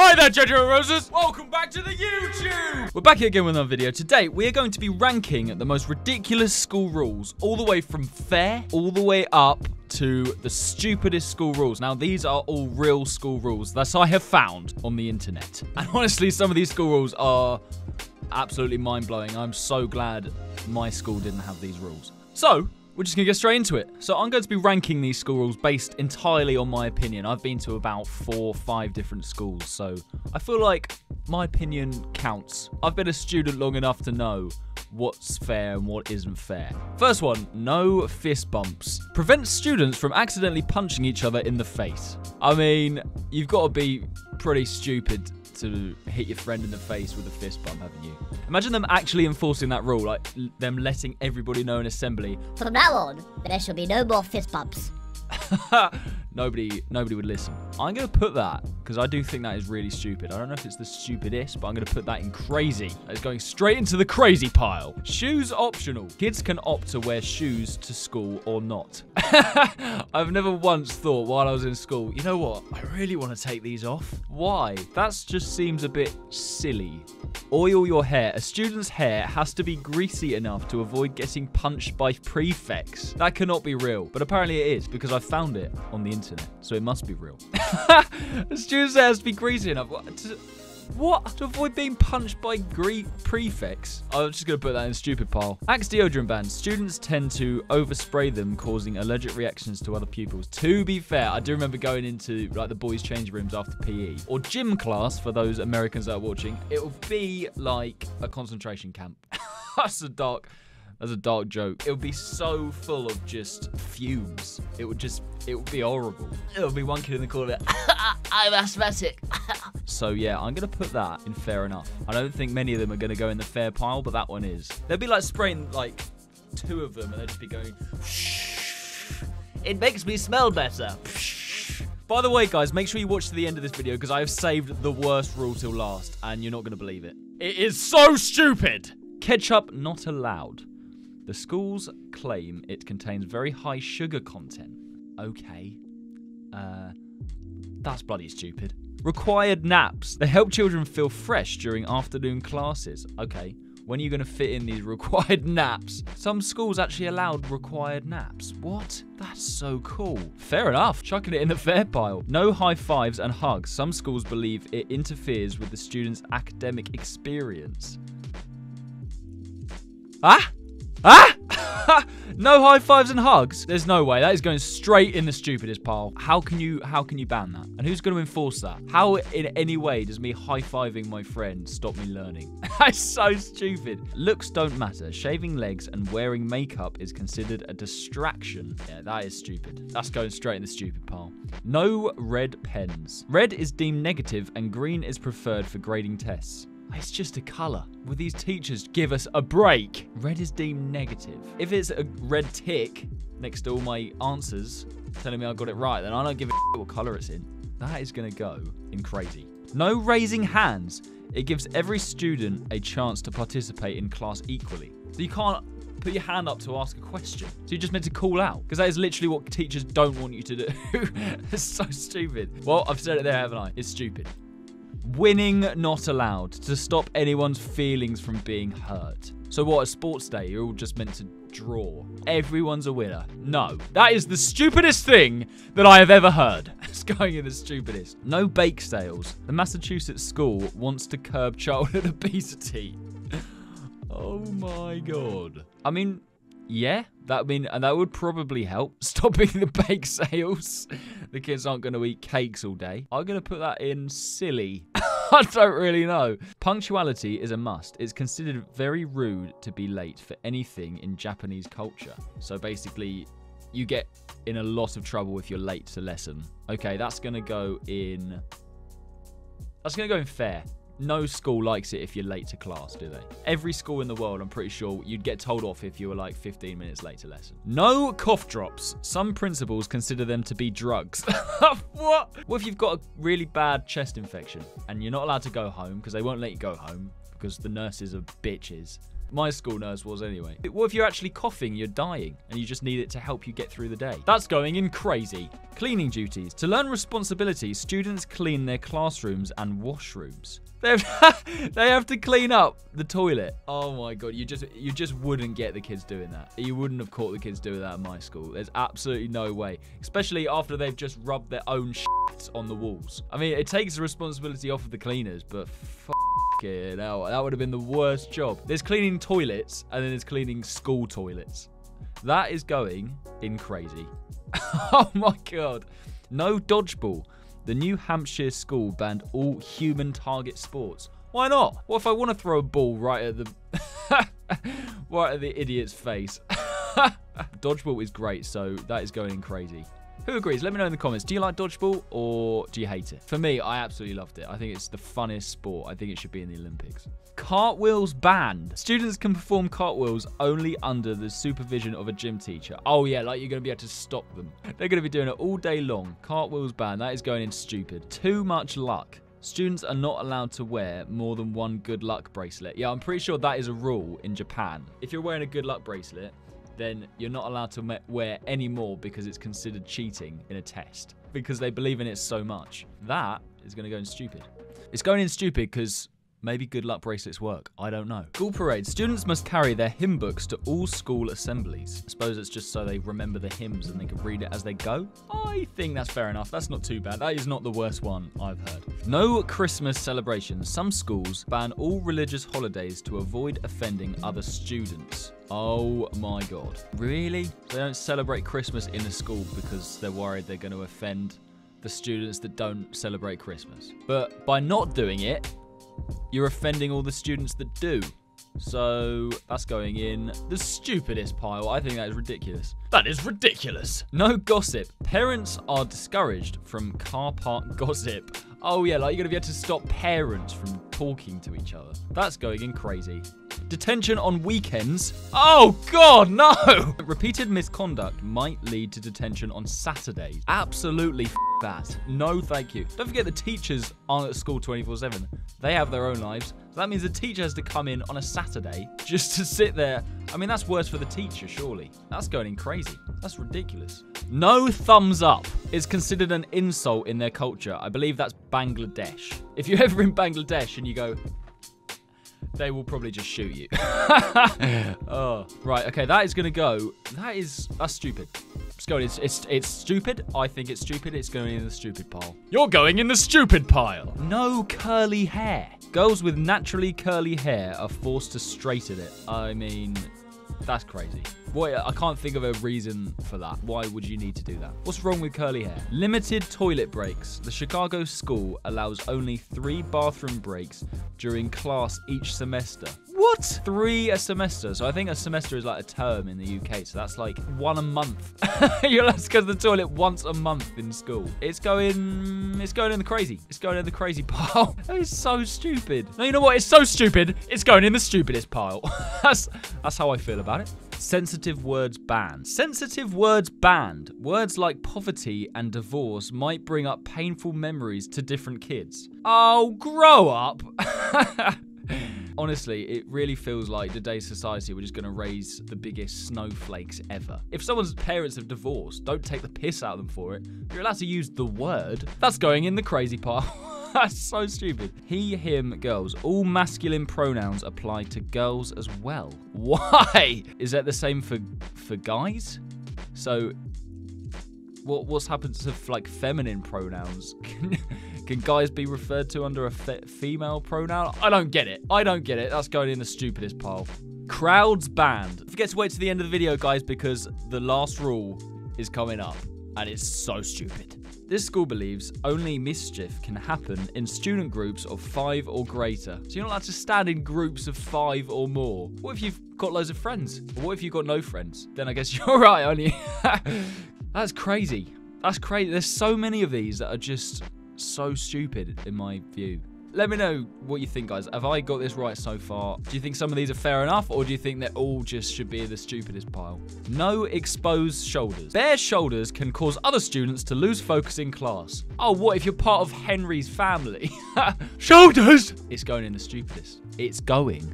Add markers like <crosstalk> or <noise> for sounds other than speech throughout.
Hi there, Jojo Roses. Welcome back to the YouTube. We're back here again with another video. Today, we are going to be ranking the most ridiculous school rules, all the way from fair, all the way up to the stupidest school rules. Now, these are all real school rules that I have found on the internet. And <laughs> honestly, some of these school rules are absolutely mind-blowing. I'm so glad my school didn't have these rules. So, we're just going to get straight into it. So I'm going to be ranking these school rules based entirely on my opinion. I've been to about four, five different schools, so I feel like my opinion counts. I've been a student long enough to know what's fair and what isn't fair. First one, no fist bumps. Prevent students from accidentally punching each other in the face. I mean, you've got to be pretty stupid to hit your friend in the face with a fist bump, haven't you? Imagine them actually enforcing that rule, like them letting everybody know in assembly. From now on, there shall be no more fist bumps. <laughs> nobody nobody would listen. I'm going to put that because I do think that is really stupid. I don't know if it's the stupidest, but I'm going to put that in crazy. It's going straight into the crazy pile. Shoes optional. Kids can opt to wear shoes to school or not. <laughs> I've never once thought while I was in school, you know what? I really want to take these off. Why? That just seems a bit silly. Oil your hair. A student's hair has to be greasy enough to avoid getting punched by prefects. That cannot be real, but apparently it is because I found it on the internet, so it must be real. <laughs> student's has to be greasy enough. What? To, avoid being punched by Greek prefects? I'm just going to put that in stupid pile. Axe deodorant bans. Students tend to overspray them, causing allergic reactions to other pupils. To be fair, I do remember going into like the boys' change rooms after PE or gym class for those Americans that are watching. It will be like a concentration camp. <laughs> That's a dark. That's a dark joke. It would be so full of just fumes. It would just, it would be horrible. It would be one kid in the corner. <laughs> I'm asthmatic. <laughs> so yeah, I'm gonna put that in fair enough. I don't think many of them are gonna go in the fair pile, but that one is. They'd be like spraying like two of them, and they'd just be going. It makes me smell better. By the way, guys, make sure you watch to the end of this video because I have saved the worst rule till last, and you're not going to believe it. It is so stupid! Ketchup not allowed. The schools claim it contains very high sugar content. Okay. Uh, that's bloody stupid. Required naps. They help children feel fresh during afternoon classes. Okay. When are you going to fit in these <laughs> required naps? Some schools actually allowed required naps. What? That's so cool. Fair enough. Chucking it in the fair pile. No high fives and hugs. Some schools believe it interferes with the student's academic experience. Ah? Ah! <laughs> no high fives and hugs. There's no way. That is going straight in the stupidest pile. How can you how can you ban that? And who's going to enforce that? How in any way does me high-fiving my friend stop me learning? <laughs> That's so stupid. Looks don't matter. Shaving legs and wearing makeup is considered a distraction. Yeah, that is stupid. That's going straight in the stupid pile. No red pens. Red is deemed negative and green is preferred for grading tests. It's just a colour. Will these teachers give us a break? Red is deemed negative. If it's a red tick next to all my answers telling me I got it right, then I don't give a what colour it's in. That is going to go in crazy. No raising hands. It gives every student a chance to participate in class equally. So you can't put your hand up to ask a question. So you're just meant to call out. Because that is literally what teachers don't want you to do. <laughs> it's so stupid. Well, I've said it there, haven't I? It's stupid. Winning not allowed to stop anyone's feelings from being hurt. So what, a sports day, you're all just meant to draw. Everyone's a winner. No, that is the stupidest thing that I have ever heard. <laughs> It's going in the stupidest. No bake sales. The Massachusetts school wants to curb childhood <laughs> obesity. <laughs> oh my god. I mean, yeah, that mean, and that would probably help <laughs> stopping the bake sales. the kids aren't going to eat cakes all day. I'm going to put that in silly. <laughs> I don't really know. Punctuality is a must. It's considered very rude to be late for anything in Japanese culture. So basically, you get in a lot of trouble if you're late to lesson. Okay, that's going to go in. That's going to go in fair. No school likes it if you're late to class, do they? Every school in the world, I'm pretty sure, you'd get told off if you were like 15 minutes late to lesson. No cough drops. Some principals consider them to be drugs. <laughs> what? What if you've got a really bad chest infection and you're not allowed to go home because they won't let you go home because the nurses are bitches? My school nurse was anyway. What if you're actually coughing, you're dying, and you just need it to help you get through the day? That's going in crazy. Cleaning duties. To learn responsibility, students clean their classrooms and washrooms. <laughs> They have, to clean up the toilet. Oh my god, you just you just wouldn't get the kids doing that. You wouldn't have caught the kids doing that at my school. There's absolutely no way. Especially after they've just rubbed their own <laughs> on the walls. I mean, it takes the responsibility off of the cleaners, but it hell, that would have been the worst job. There's cleaning toilets and then there's cleaning school toilets. That is going in crazy. <laughs> oh my god. No dodgeball. The New Hampshire school banned all human target sports. Why not? What if I want to throw a ball right at the <laughs> right at the idiot's face? <laughs> Dodgeball is great, so that is going in crazy. Who agrees? Let me know in the comments. Do you like dodgeball or do you hate it? For me, I absolutely loved it. I think it's the funnest sport. I think it should be in the Olympics. Cartwheels banned. Students can perform cartwheels only under the supervision of a gym teacher. Oh yeah, like you're going to be able to stop them. They're going to be doing it all day long. Cartwheels banned. That is going in stupid. Too much luck. Students are not allowed to wear more than one good luck bracelet. Yeah, I'm pretty sure that is a rule in Japan. If you're wearing a good luck bracelet, then you're not allowed to wear any more because it's considered cheating in a test because they believe in it so much. That is going to go in stupid. It's going in stupid because Maybe good luck bracelets work. I don't know. School parade. Students must carry their hymn books to all school assemblies. I suppose it's just so they remember the hymns and they can read it as they go. I think that's fair enough. That's not too bad. That is not the worst one I've heard. No Christmas celebrations. Some schools ban all religious holidays to avoid offending other students. Oh my god. Really? They don't celebrate Christmas in the school because they're worried they're going to offend the students that don't celebrate Christmas. But by not doing it, you're offending all the students that do. So that's going in the stupidest pile. I think that is ridiculous. That is ridiculous. No gossip. Parents are discouraged from car park <laughs> gossip. Oh yeah, like you're gonna be able to stop parents from talking to each other. That's going in crazy. Detention on weekends. Oh god, no! <laughs> Repeated misconduct might lead to detention on Saturdays. Absolutely that. No thank you. Don't forget the teachers aren't at school 24-7. They have their own lives. So that means the teacher has to come in on a Saturday <laughs> just to sit there. I mean, that's worse for the teacher, surely. That's going in crazy. That's ridiculous. No thumbs up is considered an insult in their culture. I believe that's Bangladesh. If you're <laughs> ever in Bangladesh and you go, they will probably just shoot you. <laughs> <laughs> oh, right. Okay, that is going to go. That is, that's stupid. It's going, it's, it's, it's stupid. I think it's stupid. It's going in the stupid pile. You're going in the stupid pile. No curly hair. Girls with naturally curly hair are forced to straighten it. I mean, that's crazy. Boy, I can't think of a reason for that. Why would you need to do that? What's wrong with curly hair? Limited toilet breaks. The Chicago school allows only three bathroom breaks during class each semester. What? Three a semester. So I think a semester is like a term in the UK. So that's like one a month. <laughs> You're allowed to go to the toilet once a month in school. It's going, it's going in the crazy. It's going in the crazy <laughs> pile. that is so stupid. No, you know what? It's so stupid. It's going in the stupidest pile. <laughs> that's, that's how I feel about it. Sensitive words banned. Sensitive words banned. Words like poverty and divorce might bring up painful memories to different kids. Oh, grow up! <laughs> Honestly, it really feels like today's society we're just going to raise the biggest snowflakes ever. If someone's parents have divorced, don't take the piss out of them for it. You're allowed to use the word. That's going in the crazy part. <laughs> <laughs> That's so stupid. He, him, girls. All masculine pronouns apply to girls as well. <laughs> Why? Is that the same for for guys? So what what's happened to like feminine pronouns? <laughs> Can, can guys be referred to under a fe female pronoun? I don't get it. I don't get it. That's going in the stupidest pile. Crowds banned. Forget to wait to the end of the video, guys, because the last rule is coming up, and it's so stupid. This school believes only mischief can happen in student groups of five or greater. So you're not allowed to stand in groups of five or more. What if you've got loads of friends? What if you've got no friends? Then I guess <laughs> you're right, aren't you? <laughs> That's crazy. That's crazy. There's so many of these that are just so stupid in my view. Let me know what you think, guys. Have I got this right so far? Do you think some of these are fair enough, or do you think they're all just should be the stupidest pile? No exposed shoulders. Bare shoulders can cause other students to lose focus in class. Oh, what if you're part of Henry's family? <laughs> shoulders! It's going in the stupidest. It's going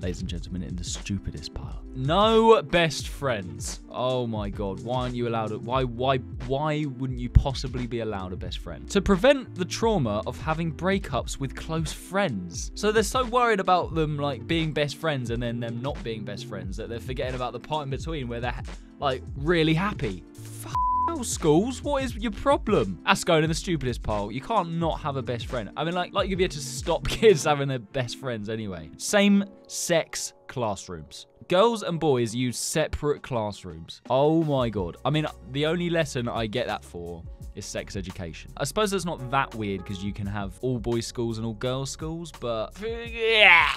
ladies and gentlemen, in the stupidest pile. No best friends. Oh my god, why aren't you allowed? A, why, why, why wouldn't you possibly be allowed a best friend? To prevent the trauma of having breakups with close friends. So they're so worried about them like being best friends and then them not being best friends that they're forgetting about the part in between where they're like really happy. Fuck schools, what is your problem? That's going in the stupidest pile. You can't not have a best friend. I mean, like, like you'd be able to stop <laughs> kids having their best friends anyway. Same sex classrooms. Girls and boys use separate classrooms. Oh my god. I mean, the only lesson I get that for is sex education. I suppose that's not that weird because you can have all boys schools and all girls schools, but <laughs> yeah.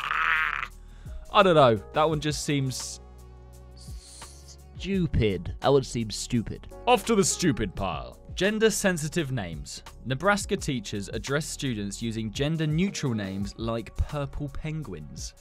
I don't know. That one just seems stupid. That would seem stupid. Off to the stupid pile. Gender sensitive names. Nebraska teachers address students using gender neutral names like purple penguins.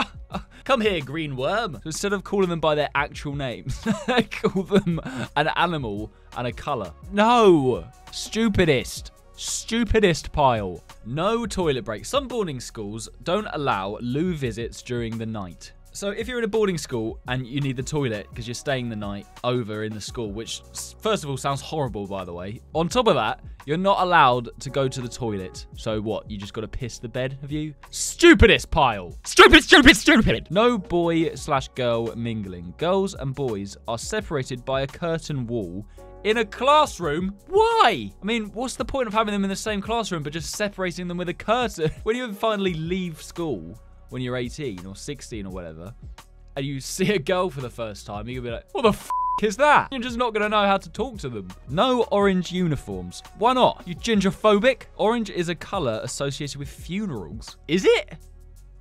<laughs> Come here, green worm. So instead of calling them by their actual names, <laughs> call them an animal and a colour. No! Stupidest. Stupidest pile. No toilet breaks. Some boarding schools don't allow loo visits during the night. So if you're in a boarding school and you need the toilet because you're staying the night over in the school, which first of all sounds horrible by the way. On top of that, you're not allowed to go to the toilet. So what? You just got to piss the bed, have you? Stupidest pile. Stupid, stupid, stupid. No boy slash girl mingling. Girls and boys are separated by a curtain wall in a classroom? Why? I mean, what's the point of having them in the same classroom but just separating them with a curtain? <laughs> When you finally leave school, when you're 18 or 16 or whatever, and you see a girl for the first time, you're gonna be like, what the f is that? You're just not gonna know how to talk to them. No orange uniforms. Why not? You gingerphobic? Orange is a color associated with funerals. Is it?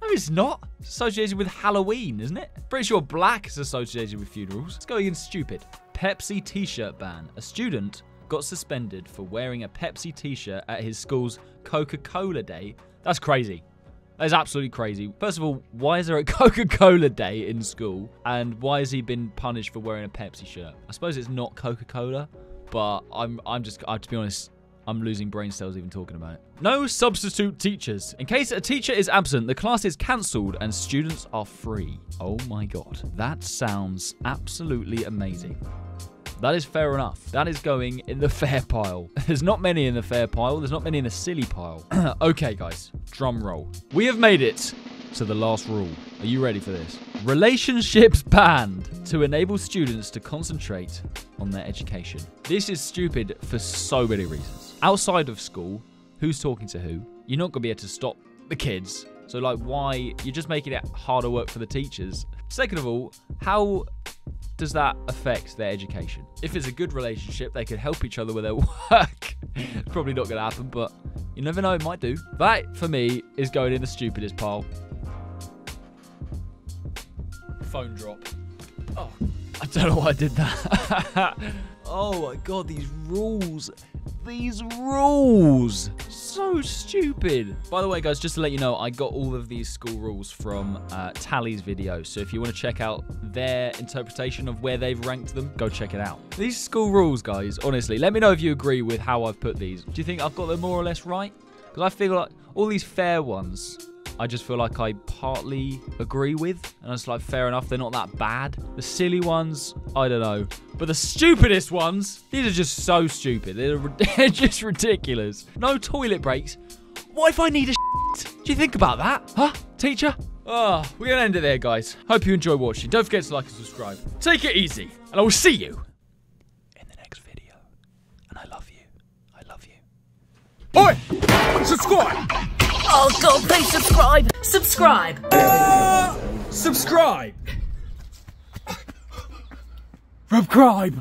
No, it's not. It's associated with Halloween, isn't it? Pretty sure black is associated with funerals. It's going in stupid. Pepsi t-shirt ban. A student got suspended for wearing a Pepsi t-shirt at his school's Coca-Cola Day. That's crazy. That is absolutely crazy. First of all, why is there a <laughs> Coca-Cola day in school? And why has he been punished for wearing a Pepsi shirt? I suppose it's not Coca-Cola, but I'm I'm just I, to be honest, I'm losing brain cells even talking about it. No substitute teachers. In case a teacher is absent, the class is cancelled and students are free. Oh my god. That sounds absolutely amazing. That is fair enough. That is going in the <laughs> fair pile. <laughs> There's not many in the fair pile. There's not many in the silly pile. <clears throat> okay, guys. Drum roll. We have made it to the last rule. Are you ready for this? Relationships banned to enable students to concentrate on their education. This is stupid for so many reasons. Outside of school, who's talking to who? You're not going to be able to stop the kids. So, like, why? You're just making it harder work for the teachers. Second of all, how does that affect their education? If it's a good relationship, they could help each other with their <laughs> work. Probably not going to happen, but you never know, it might do. That, for me, is going in the stupidest pile. Phone drop. Oh, I don't know why I did that. <laughs> oh my god, these rules. These rules! So stupid. By the way, guys, just to let you know, I got all of these school rules from uh, Tally's video. So if you want to check out their interpretation of where they've ranked them, go check it out. These school rules, guys, honestly, let me know if you agree with how I've put these. Do you think I've got them more or less right? Because I feel like all these fair ones I just feel like I partly agree with. And it's like, fair enough, they're not that bad. The silly ones, I don't know. But the stupidest ones, these are just so stupid. They're, <laughs> they're just ridiculous. No toilet breaks. What if I need a shit? <laughs> Do you think about that? Huh, teacher? Oh, we're going to end it there, guys. Hope you enjoy watching. Don't forget to like and subscribe. Take it easy, and I will see you in the next video. And I love you. I love you. Oi! Subscribe! Oh god, please subscribe! Subscribe! Uh, subscribe! subscribe!